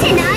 Tina!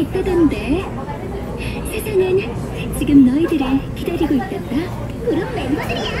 이쁘던데. 세상은 지금 너희들을 기다리고 있단다. 그런 멤버들이야.